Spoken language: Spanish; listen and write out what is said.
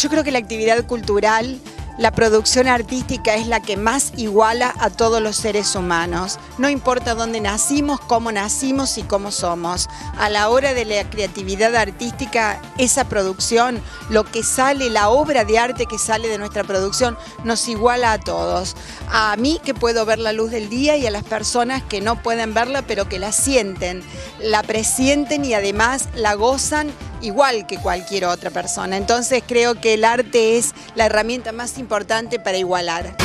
Yo creo que la actividad cultural la producción artística es la que más iguala a todos los seres humanos. No importa dónde nacimos, cómo nacimos y cómo somos. A la hora de la creatividad artística, esa producción, lo que sale, la obra de arte que sale de nuestra producción, nos iguala a todos. A mí que puedo ver la luz del día y a las personas que no pueden verla pero que la sienten, la presienten y además la gozan igual que cualquier otra persona. Entonces creo que el arte es la herramienta más importante para igualar.